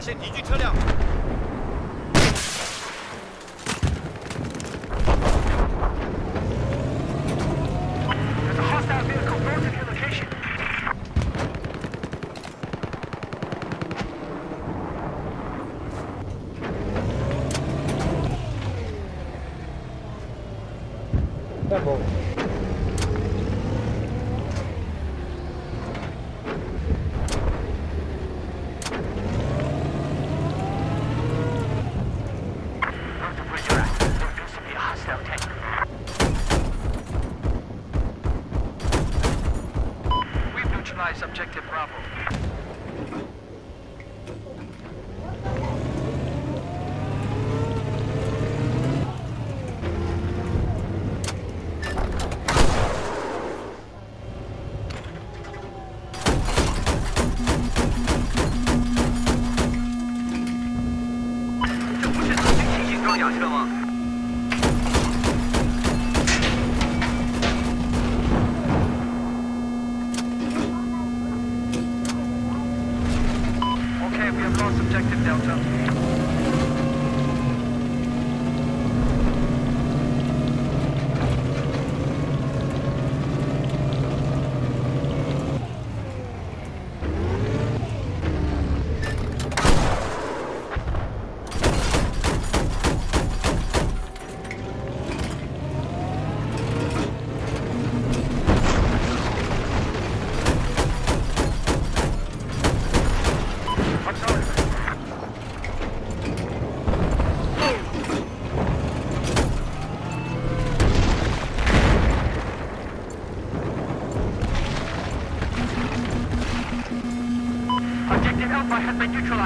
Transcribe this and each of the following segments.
发现敌军车辆。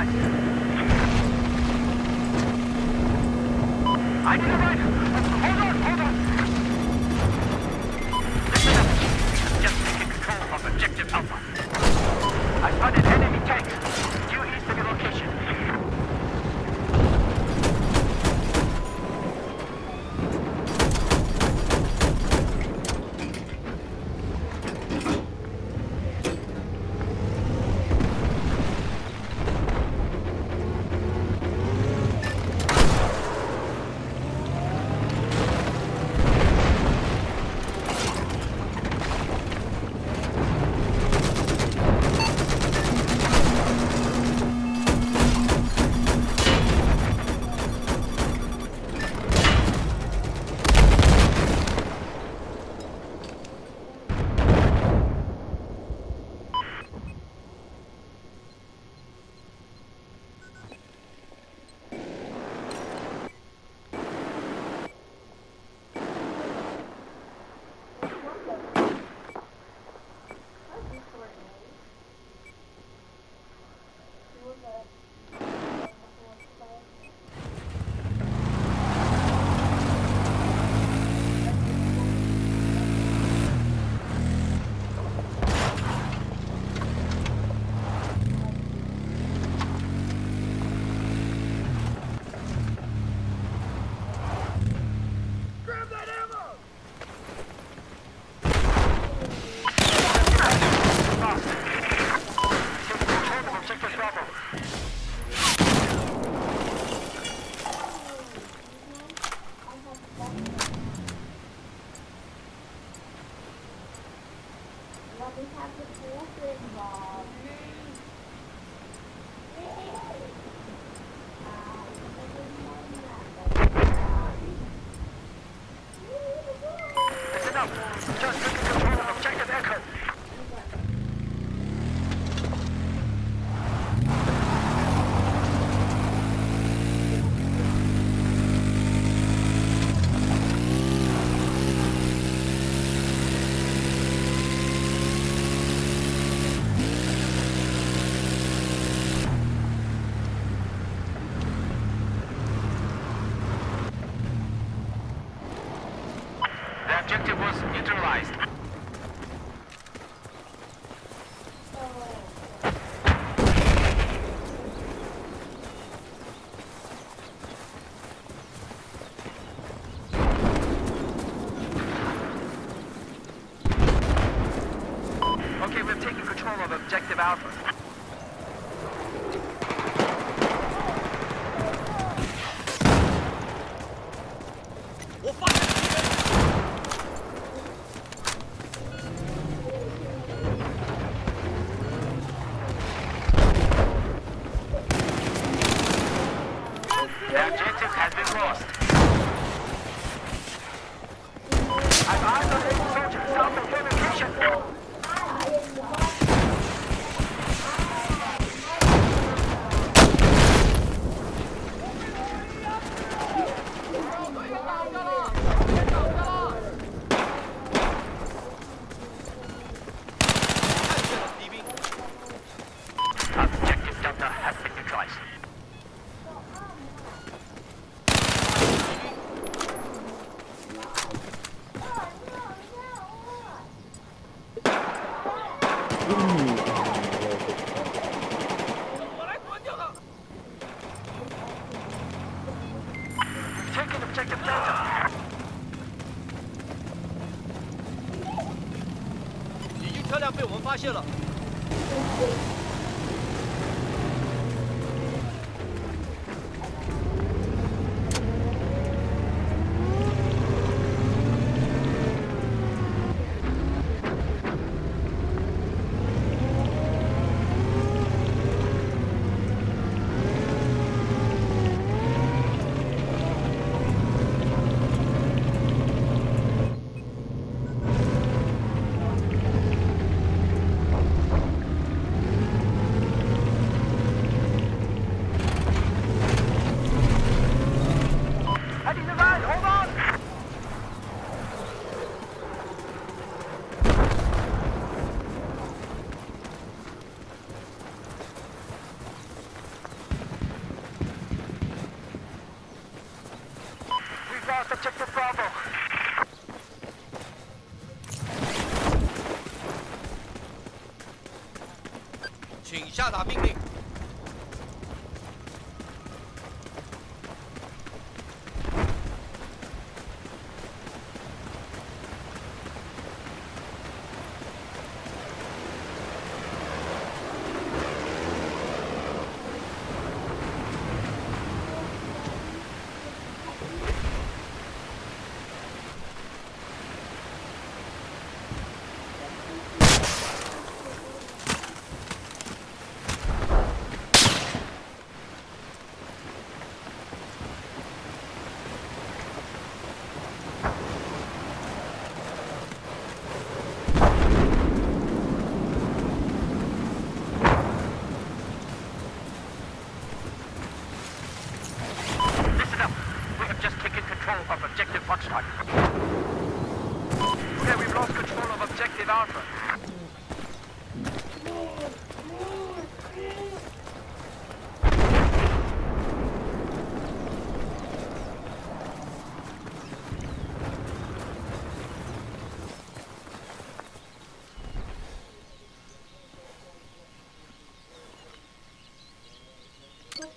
Nice. objective was neutralized. Okay, we've taken control of objective Alpha. We'll find 敌军车辆被我们发现了。请下达命令。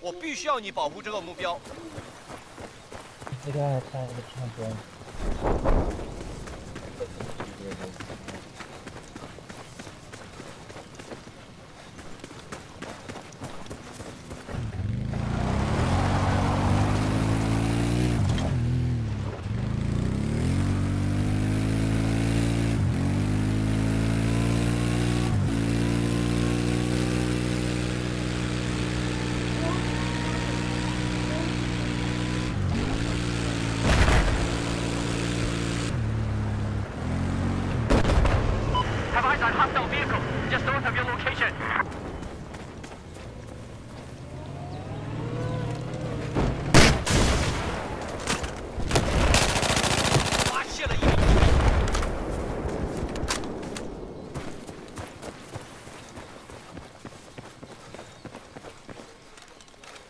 我必须要你保护这个目标。这个还差一个唱歌。Have eyes on hostile vehicle, just north of your location. 发现了一名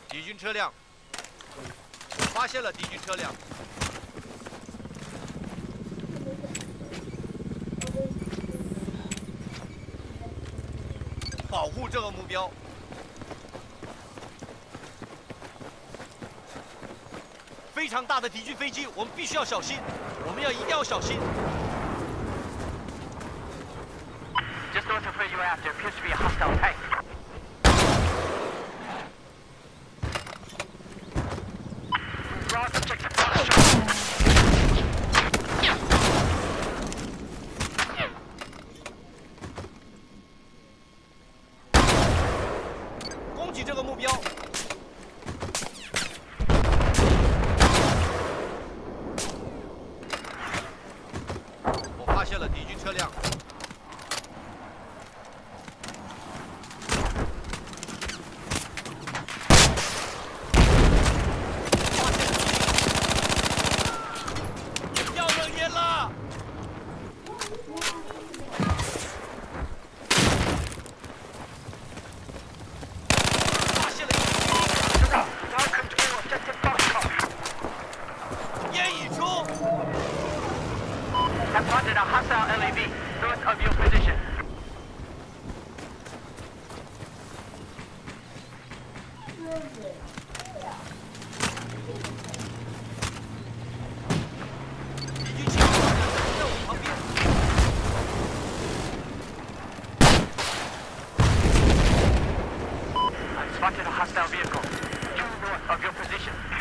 敌军车辆，发现了敌军车辆。保护这个目标。非常大的敌军飞机，我们必须要小心，我们要一定要小心。Just north of where you're at, there appears to be a hostile tank. hostile vehicle. Due north of your position.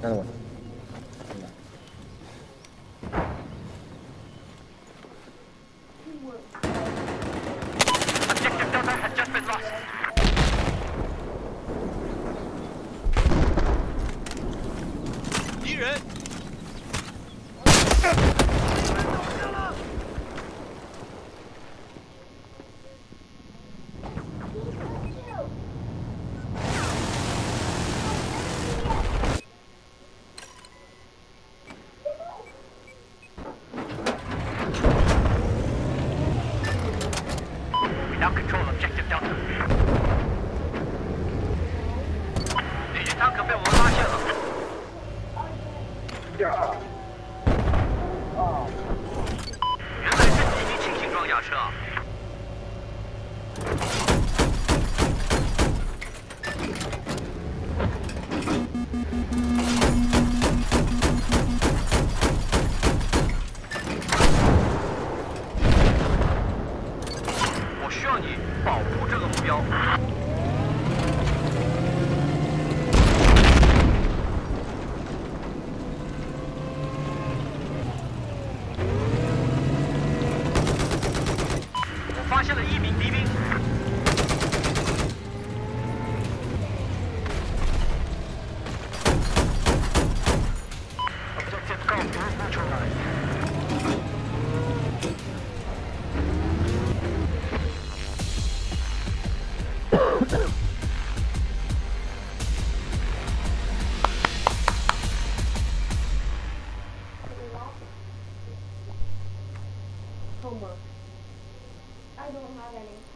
看到吗 I don't have any.